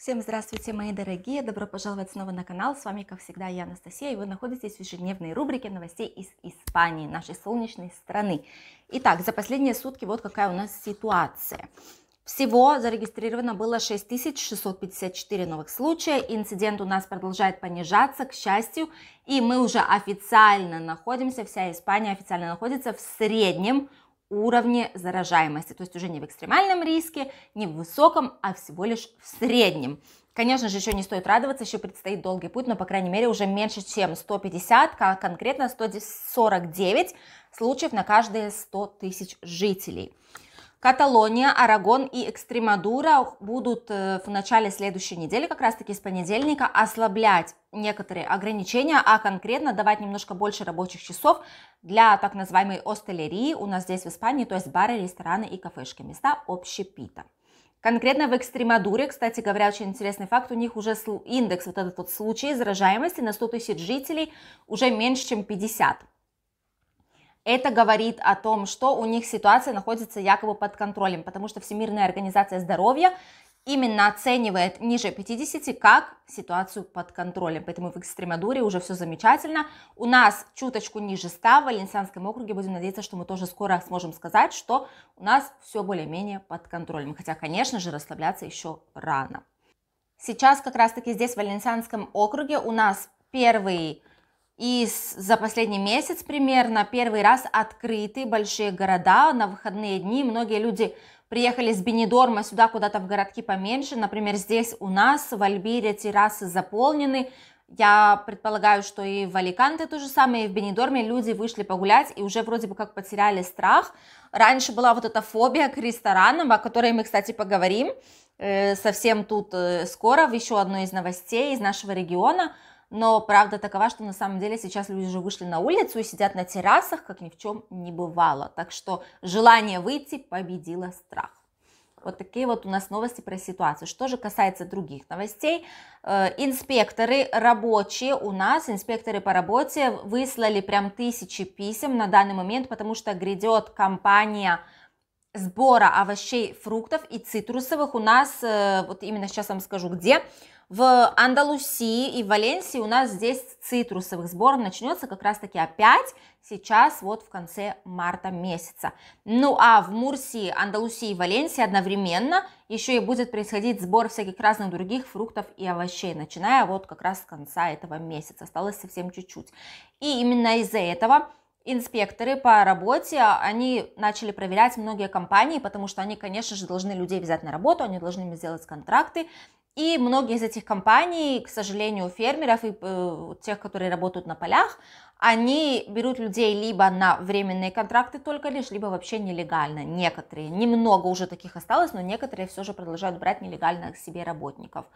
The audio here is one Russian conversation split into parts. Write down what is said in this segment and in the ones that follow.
Всем здравствуйте, мои дорогие! Добро пожаловать снова на канал. С вами, как всегда, я, Анастасия, и вы находитесь в ежедневной рубрике новостей из Испании, нашей солнечной страны. Итак, за последние сутки вот какая у нас ситуация. Всего зарегистрировано было 6654 новых случая. Инцидент у нас продолжает понижаться, к счастью, и мы уже официально находимся, вся Испания официально находится в среднем уровне заражаемости, то есть уже не в экстремальном риске, не в высоком, а всего лишь в среднем. Конечно же, еще не стоит радоваться, еще предстоит долгий путь, но, по крайней мере, уже меньше, чем 150, как конкретно 149 случаев на каждые 100 тысяч жителей. Каталония, Арагон и Экстремадура будут э, в начале следующей недели, как раз таки с понедельника, ослаблять некоторые ограничения, а конкретно давать немножко больше рабочих часов для так называемой остелерии у нас здесь в Испании, то есть бары, рестораны и кафешки, места общепита. Конкретно в Экстремадуре, кстати говоря, очень интересный факт, у них уже индекс, вот этот вот случай заражаемости на 100 тысяч жителей уже меньше, чем 50. Это говорит о том, что у них ситуация находится якобы под контролем, потому что Всемирная организация здоровья именно оценивает ниже 50 как ситуацию под контролем. Поэтому в Экстремадуре уже все замечательно. У нас чуточку ниже 100 в Валенсианском округе. Будем надеяться, что мы тоже скоро сможем сказать, что у нас все более-менее под контролем. Хотя, конечно же, расслабляться еще рано. Сейчас как раз-таки здесь в Валенсианском округе у нас первый и за последний месяц примерно первый раз открыты большие города на выходные дни. Многие люди приехали с Бенедорма сюда куда-то в городки поменьше. Например, здесь у нас в Альбире террасы заполнены. Я предполагаю, что и в Аликанте то же самое, и в Бенедорме люди вышли погулять и уже вроде бы как потеряли страх. Раньше была вот эта фобия к ресторанам, о которой мы, кстати, поговорим э, совсем тут э, скоро в еще одной из новостей из нашего региона – но правда такова, что на самом деле сейчас люди уже вышли на улицу и сидят на террасах, как ни в чем не бывало. Так что желание выйти победило страх. Вот такие вот у нас новости про ситуацию. Что же касается других новостей, э, инспекторы рабочие у нас, инспекторы по работе выслали прям тысячи писем на данный момент, потому что грядет кампания сбора овощей, фруктов и цитрусовых. У нас, э, вот именно сейчас вам скажу где, в Андалусии и Валенсии у нас здесь цитрусовых сбор начнется как раз таки опять сейчас вот в конце марта месяца. Ну а в Мурсии, Андалусии и Валенсии одновременно еще и будет происходить сбор всяких разных других фруктов и овощей, начиная вот как раз с конца этого месяца. Осталось совсем чуть-чуть. И именно из-за этого инспекторы по работе, они начали проверять многие компании, потому что они, конечно же, должны людей взять на работу, они должны им сделать контракты, и многие из этих компаний, к сожалению, фермеров и э, тех, которые работают на полях, они берут людей либо на временные контракты только лишь, либо вообще нелегально. Некоторые, немного уже таких осталось, но некоторые все же продолжают брать нелегально к себе работников.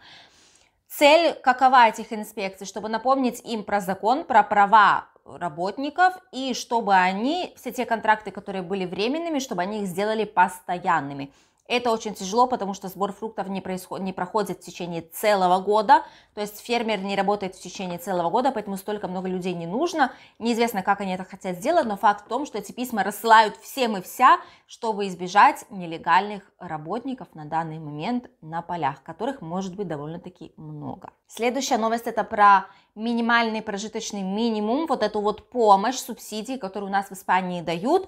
Цель какова этих инспекций? Чтобы напомнить им про закон, про права работников, и чтобы они, все те контракты, которые были временными, чтобы они их сделали постоянными. Это очень тяжело, потому что сбор фруктов не, происходит, не проходит в течение целого года, то есть фермер не работает в течение целого года, поэтому столько много людей не нужно. Неизвестно, как они это хотят сделать, но факт в том, что эти письма рассылают всем и вся, чтобы избежать нелегальных работников на данный момент на полях, которых может быть довольно-таки много. Следующая новость это про минимальный прожиточный минимум, вот эту вот помощь, субсидии, которые у нас в Испании дают.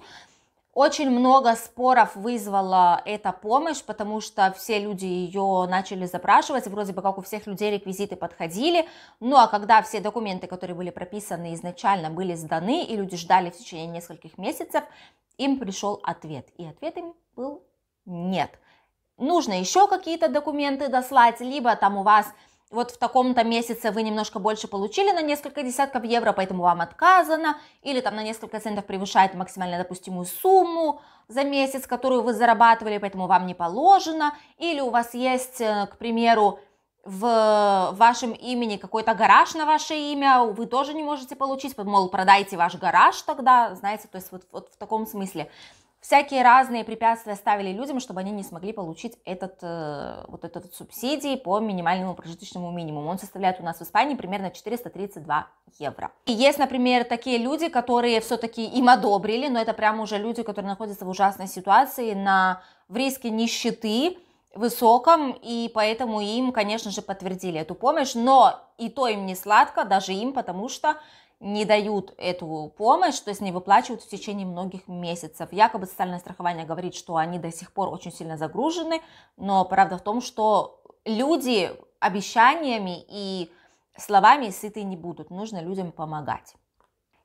Очень много споров вызвала эта помощь, потому что все люди ее начали запрашивать, вроде бы как у всех людей реквизиты подходили, ну а когда все документы, которые были прописаны изначально, были сданы, и люди ждали в течение нескольких месяцев, им пришел ответ, и ответ им был нет. Нужно еще какие-то документы дослать, либо там у вас вот в таком-то месяце вы немножко больше получили на несколько десятков евро, поэтому вам отказано, или там на несколько центов превышает максимально допустимую сумму за месяц, которую вы зарабатывали, поэтому вам не положено, или у вас есть, э, к примеру, в вашем имени какой-то гараж на ваше имя, вы тоже не можете получить, мол, продайте ваш гараж тогда, знаете, то есть вот, вот в таком смысле всякие разные препятствия ставили людям, чтобы они не смогли получить этот, э, вот этот субсидии по минимальному прожиточному минимуму. Он составляет у нас в Испании примерно 432 евро. И есть, например, такие люди, которые все-таки им одобрили, но это прямо уже люди, которые находятся в ужасной ситуации, на, в риске нищеты, высоком, и поэтому им, конечно же, подтвердили эту помощь, но и то им не сладко, даже им, потому что не дают эту помощь, то есть не выплачивают в течение многих месяцев. Якобы социальное страхование говорит, что они до сих пор очень сильно загружены, но правда в том, что люди обещаниями и словами сыты не будут, нужно людям помогать.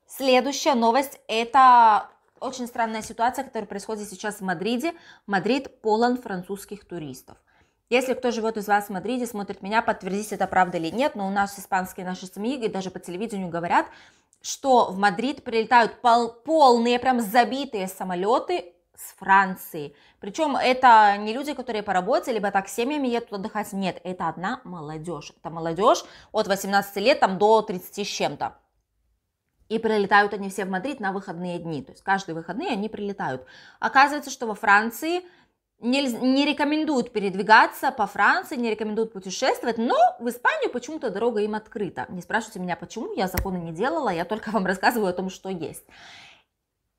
Следующая новость – это очень странная ситуация, которая происходит сейчас в Мадриде. Мадрид полон французских туристов. Если кто живет из вас в Мадриде, смотрит меня, подтвердить это правда или нет, но у нас испанские наши СМИ и даже по телевидению говорят, что в Мадрид прилетают пол полные, прям забитые самолеты с Франции. Причем это не люди, которые по работе, либо так семьями едут отдыхать. Нет, это одна молодежь. Это молодежь от 18 лет там, до 30 с чем-то. И прилетают они все в Мадрид на выходные дни. То есть каждые выходные они прилетают. Оказывается, что во Франции не, не рекомендуют передвигаться по Франции, не рекомендуют путешествовать, но в Испанию почему-то дорога им открыта. Не спрашивайте меня, почему, я законы не делала, я только вам рассказываю о том, что есть.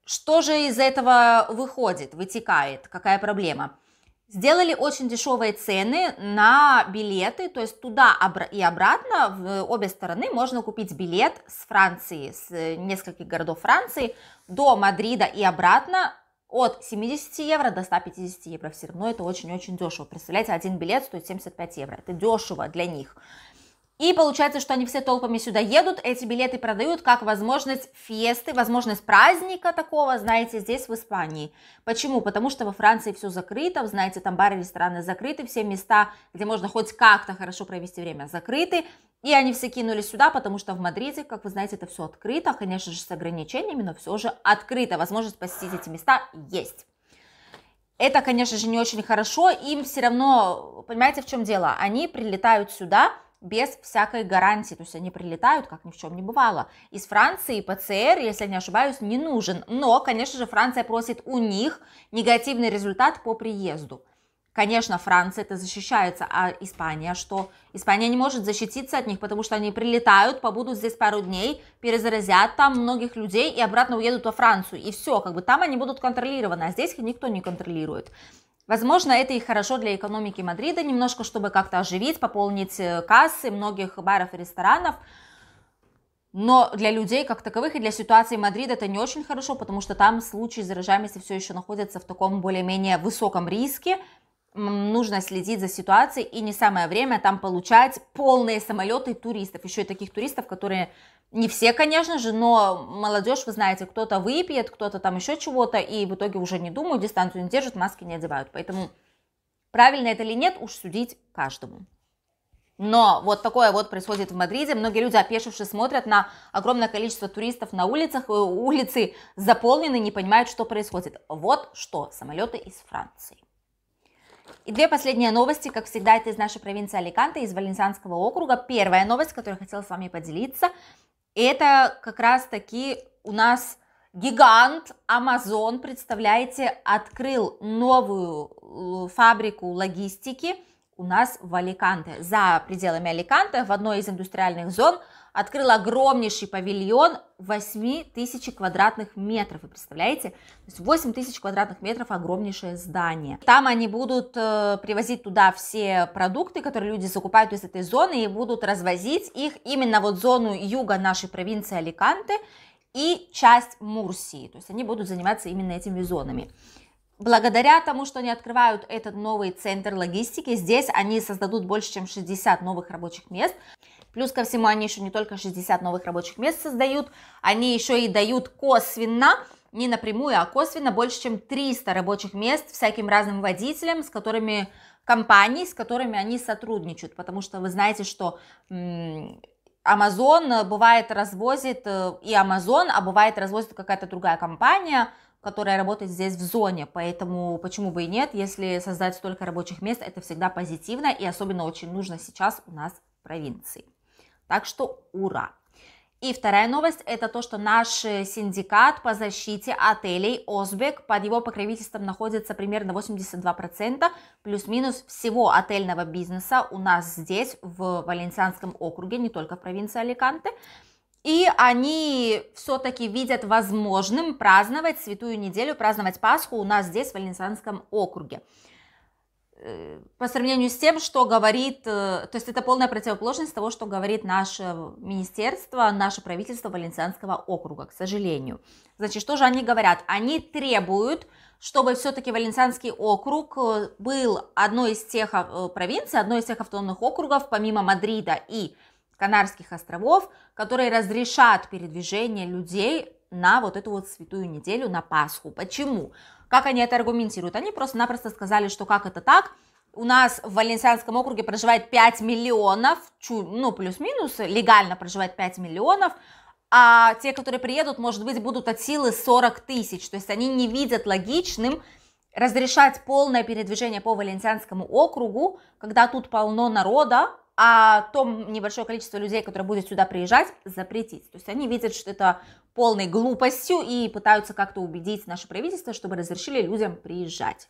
Что же из этого выходит, вытекает, какая проблема? Сделали очень дешевые цены на билеты, то есть туда и обратно, в обе стороны можно купить билет с Франции, с нескольких городов Франции до Мадрида и обратно от 70 евро до 150 евро. Все равно это очень-очень дешево. Представляете, один билет стоит 75 евро. Это дешево для них. И получается, что они все толпами сюда едут, эти билеты продают как возможность фесты, возможность праздника такого, знаете, здесь в Испании. Почему? Потому что во Франции все закрыто, знаете, там бары, рестораны закрыты, все места, где можно хоть как-то хорошо провести время, закрыты. И они все кинулись сюда, потому что в Мадриде, как вы знаете, это все открыто, конечно же, с ограничениями, но все же открыто. Возможность посетить эти места есть. Это, конечно же, не очень хорошо, им все равно, понимаете, в чем дело? Они прилетают сюда, без всякой гарантии, то есть они прилетают, как ни в чем не бывало. Из Франции ПЦР, если я не ошибаюсь, не нужен, но, конечно же, Франция просит у них негативный результат по приезду. Конечно, Франция это защищается, а Испания что? Испания не может защититься от них, потому что они прилетают, побудут здесь пару дней, перезаразят там многих людей и обратно уедут во Францию. И все, как бы там они будут контролированы, а здесь их никто не контролирует. Возможно, это и хорошо для экономики Мадрида, немножко, чтобы как-то оживить, пополнить э, кассы многих баров и ресторанов. Но для людей как таковых и для ситуации Мадрида это не очень хорошо, потому что там случаи заражаемости все еще находятся в таком более-менее высоком риске. Нужно следить за ситуацией и не самое время там получать полные самолеты туристов. Еще и таких туристов, которые не все, конечно же, но молодежь, вы знаете, кто-то выпьет, кто-то там еще чего-то, и в итоге уже не думают, дистанцию не держат, маски не одевают. Поэтому правильно это или нет, уж судить каждому. Но вот такое вот происходит в Мадриде. Многие люди, опешившие, смотрят на огромное количество туристов на улицах. Э, улицы заполнены, не понимают, что происходит. Вот что, самолеты из Франции. И две последние новости, как всегда, это из нашей провинции Аликанте, из Валенсианского округа. Первая новость, которую я хотела с вами поделиться – это как раз-таки у нас гигант Amazon, представляете, открыл новую э, фабрику логистики у нас в Аликанте. За пределами Аликанте в одной из индустриальных зон – открыл огромнейший павильон 8 тысяч квадратных метров. Вы представляете? То есть 8 тысяч квадратных метров огромнейшее здание. Там они будут э, привозить туда все продукты, которые люди закупают из этой зоны, и будут развозить их именно вот зону юга нашей провинции Аликанте и часть Мурсии. То есть они будут заниматься именно этими зонами. Благодаря тому, что они открывают этот новый центр логистики, здесь они создадут больше, чем 60 новых рабочих мест. Плюс ко всему, они еще не только 60 новых рабочих мест создают, они еще и дают косвенно, не напрямую, а косвенно больше, чем 300 рабочих мест всяким разным водителям, с которыми компаний, с которыми они сотрудничают. Потому что вы знаете, что Amazon бывает развозит э, и Amazon, а бывает развозит какая-то другая компания, которая работает здесь в зоне, поэтому почему бы и нет, если создать столько рабочих мест, это всегда позитивно и особенно очень нужно сейчас у нас в провинции. Так что ура! И вторая новость – это то, что наш синдикат по защите отелей Озбек, под его покровительством находится примерно 82% плюс-минус всего отельного бизнеса у нас здесь, в Валенсианском округе, не только в провинции Аликанте. И они все-таки видят возможным праздновать Святую неделю, праздновать Пасху у нас здесь, в Валенсианском округе. э, по сравнению с тем, что говорит, э, то есть это полная противоположность того, что говорит наше министерство, наше правительство Валенсианского округа, к сожалению. Значит, что же они говорят? Они требуют, чтобы все-таки Валенсианский округ э, был одной из тех провинций, одной из тех автономных округов, помимо Мадрида и Канарских островов, которые разрешат передвижение людей на вот эту вот святую неделю, на Пасху. Почему? Как они это аргументируют? Они просто-напросто сказали, что как это так, у нас в Валенсианском округе проживает 5 миллионов, ну, плюс-минус, легально проживает 5 миллионов, а те, которые приедут, может быть, будут от силы 40 тысяч. То есть они не видят логичным разрешать полное передвижение по Валенсианскому округу, когда тут полно народа, а то небольшое количество людей, которые будут сюда приезжать, запретить. То есть они видят, что это полной глупостью и пытаются как-то убедить наше правительство, чтобы разрешили людям приезжать.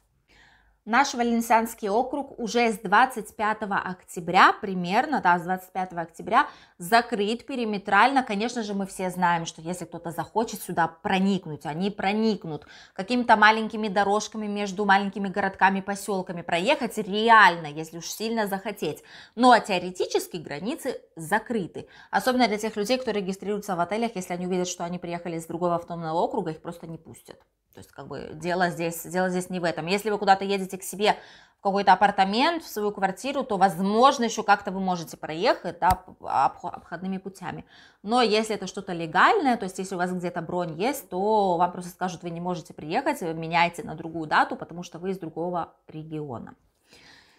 Наш Валенсианский округ уже с 25 октября, примерно, да, с 25 октября закрыт периметрально. Конечно же, мы все знаем, что если кто-то захочет сюда проникнуть, они проникнут какими-то маленькими дорожками между маленькими городками, поселками, проехать реально, если уж сильно захотеть. Но теоретически границы закрыты. Особенно для тех людей, кто регистрируются в отелях, если они увидят, что они приехали из другого автономного округа, их просто не пустят. То есть, как бы, дело здесь, дело здесь не в этом. Если вы куда-то едете к себе в какой-то апартамент, в свою квартиру, то, возможно, еще как-то вы можете проехать да, обходными путями. Но если это что-то легальное, то есть, если у вас где-то бронь есть, то вам просто скажут, вы не можете приехать, меняйте на другую дату, потому что вы из другого региона.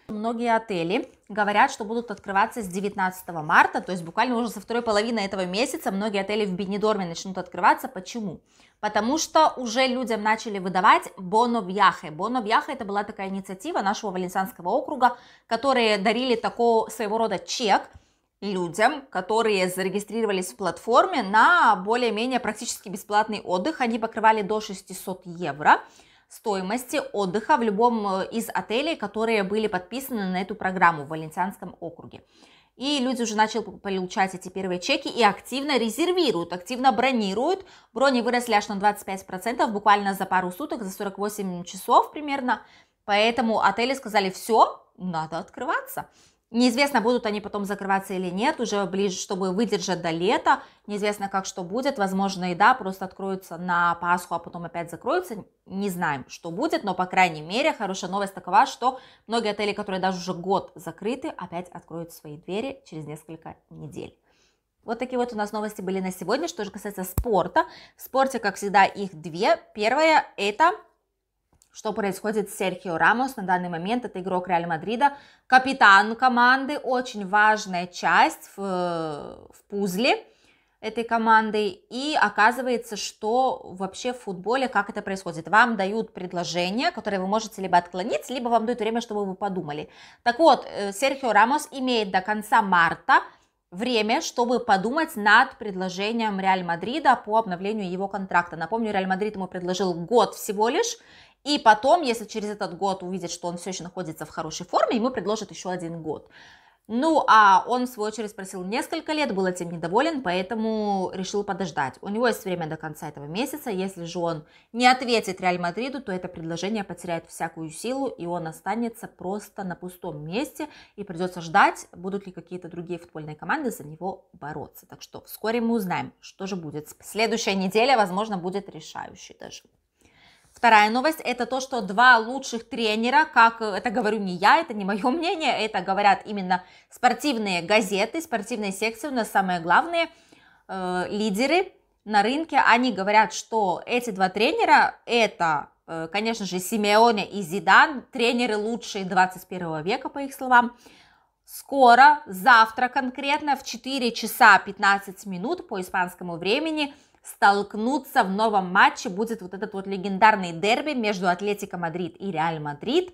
Многие отели говорят, что будут открываться с 19 марта, то есть буквально уже со второй половины этого месяца многие отели в Бенидорме начнут открываться. Почему? Потому что уже людям начали выдавать Боно Вьяхе. Боно Вьяхе это была такая инициатива нашего Валенсианского округа, которые дарили такого своего рода чек людям, которые зарегистрировались в платформе на более-менее практически бесплатный отдых. Они покрывали до 600 евро стоимости отдыха в любом э, из отелей, которые были подписаны на эту программу в Валенсианском округе. И люди уже начали получать эти первые чеки и активно резервируют, активно бронируют. Брони выросли аж на 25%, буквально за пару суток, за 48 часов примерно. Поэтому отели сказали, все, надо открываться. Неизвестно, будут они потом закрываться или нет, уже ближе, чтобы выдержать до лета. Неизвестно, как что будет. Возможно, и да, просто откроются на Пасху, а потом опять закроются. Не знаем, что будет, но, по крайней мере, хорошая новость такова, что многие отели, которые даже уже год закрыты, опять откроют свои двери через несколько недель. Вот такие вот у нас новости были на сегодня. Что же касается спорта. В спорте, как всегда, их две. Первое – это что происходит с Серхио Рамос на данный момент. Это игрок Реал Мадрида, капитан команды, очень важная часть в, в пузле этой команды. И оказывается, что вообще в футболе, как это происходит. Вам дают предложение, которое вы можете либо отклонить, либо вам дают время, чтобы вы подумали. Так вот, э, Серхио Рамос имеет до конца марта время, чтобы подумать над предложением Реаль Мадрида по обновлению его контракта. Напомню, Реаль Мадрид ему предложил год всего лишь, и потом, если через этот год увидит, что он все еще находится в хорошей форме, ему предложат еще один год. Ну, а он, в свою очередь, спросил несколько лет, был этим недоволен, поэтому решил подождать. У него есть время до конца этого месяца. Если же он не ответит Реаль Мадриду, то это предложение потеряет всякую силу, и он останется просто на пустом месте, и придется ждать, будут ли какие-то другие футбольные команды за него бороться. Так что вскоре мы узнаем, что же будет. Следующая неделя, возможно, будет решающей даже. Вторая новость – это то, что два лучших тренера, как это говорю не я, это не мое мнение, это говорят именно спортивные газеты, спортивные секции, у нас самые главные э, лидеры на рынке, они говорят, что эти два тренера – это, э, конечно же, Симеоне и Зидан, тренеры лучшие 21 века, по их словам. Скоро, завтра конкретно, в 4 часа 15 минут по испанскому времени – столкнуться в новом матче. Будет вот этот вот легендарный дерби между Атлетико Мадрид и Реаль Мадрид.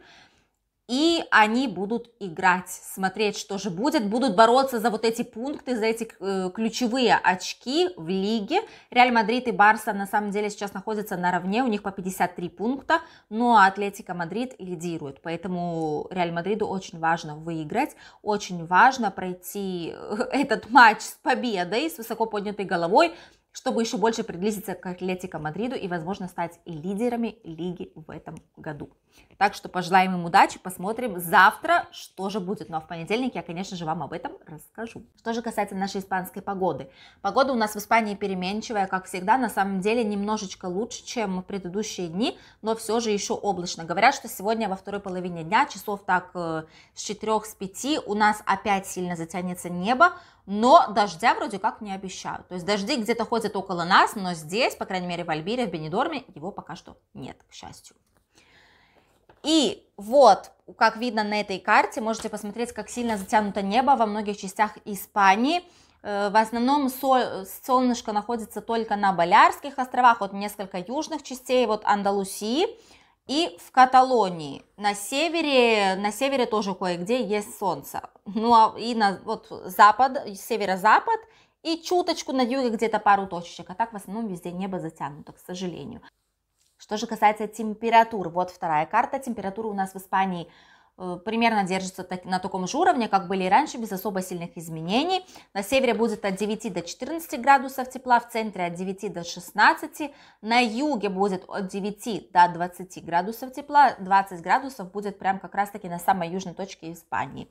И они будут играть, смотреть, что же будет, будут бороться за вот эти пункты, за эти э, ключевые очки в лиге. Реаль Мадрид и Барса на самом деле сейчас находятся наравне, у них по 53 пункта, но Атлетика Мадрид лидирует, поэтому Реаль Мадриду очень важно выиграть, очень важно пройти э, этот матч с победой, с высоко поднятой головой, чтобы еще больше приблизиться к Атлетико Мадриду и, возможно, стать лидерами лиги в этом году. Так что пожелаем им удачи, посмотрим завтра, что же будет. Ну а в понедельник я, конечно же, вам об этом расскажу. Что же касается нашей испанской погоды. Погода у нас в Испании переменчивая, как всегда, на самом деле немножечко лучше, чем в предыдущие дни, но все же еще облачно. Говорят, что сегодня во второй половине дня, часов так э, с 4 с 5, у нас опять сильно затянется небо, но дождя вроде как не обещают. То есть дожди где-то ходят около нас, но здесь, по крайней мере в Альбире, в Бенедорме, его пока что нет, к счастью. И вот, как видно на этой карте, можете посмотреть, как сильно затянуто небо во многих частях Испании. Э, в основном солнышко находится только на Балярских островах, вот несколько южных частей, вот Андалусии и в Каталонии. На севере, на севере тоже кое-где есть солнце. Ну а и на вот запад, северо-запад и чуточку на юге где-то пару точечек. А так в основном везде небо затянуто, к сожалению. Что же касается температур, вот вторая карта. Температура у нас в Испании примерно держится на таком же уровне, как были и раньше, без особо сильных изменений. На севере будет от 9 до 14 градусов тепла, в центре от 9 до 16, на юге будет от 9 до 20 градусов тепла, 20 градусов будет прям как раз таки на самой южной точке Испании.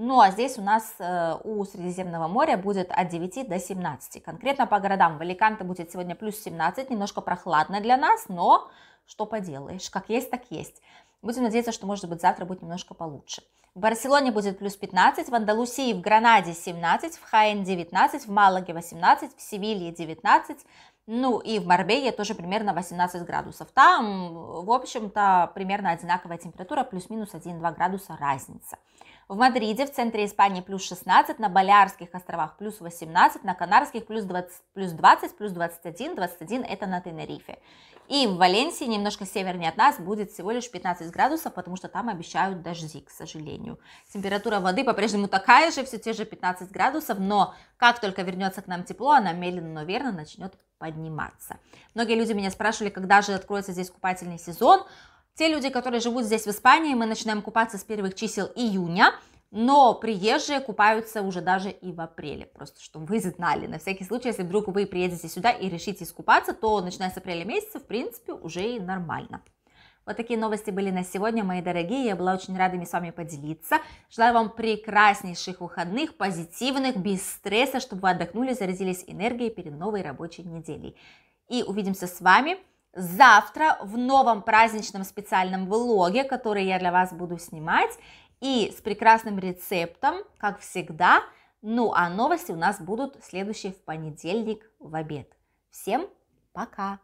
Ну а здесь у нас э, у Средиземного моря будет от 9 до 17. Конкретно по городам в Аликанте будет сегодня плюс 17, немножко прохладно для нас, но что поделаешь, как есть, так есть. Будем надеяться, что, может быть, завтра будет немножко получше. В Барселоне будет плюс 15, в Андалусии в Гранаде 17, в Хаен 19, в Малаге 18, в Севилье 19, ну и в Марбее тоже примерно 18 градусов. Там, в общем-то, примерно одинаковая температура, плюс-минус 1-2 градуса разница. В Мадриде, в центре Испании, плюс 16, на Балярских островах плюс 18, на Канарских плюс 20, плюс 20, плюс 21, 21 это на Тенерифе. И в Валенсии, немножко севернее от нас, будет всего лишь 15 градусов, потому что там обещают дожди, к сожалению. Температура воды по-прежнему такая же, все те же 15 градусов, но как только вернется к нам тепло, она медленно, но верно начнет подниматься. Многие люди меня спрашивали, когда же откроется здесь купательный сезон. Те люди, которые живут здесь в Испании, мы начинаем купаться с первых чисел июня, но приезжие купаются уже даже и в апреле, просто чтобы вы знали. На всякий случай, если вдруг вы приедете сюда и решите искупаться, то начиная с апреля месяца, в принципе, уже и нормально. Вот такие новости были на сегодня, мои дорогие. Я была очень рада с вами поделиться. Желаю вам прекраснейших выходных, позитивных, без стресса, чтобы вы отдохнули, зарядились энергией перед новой рабочей неделей. И увидимся с вами завтра в новом праздничном специальном влоге, который я для вас буду снимать и с прекрасным рецептом, как всегда. Ну а новости у нас будут следующие в понедельник в обед. Всем пока!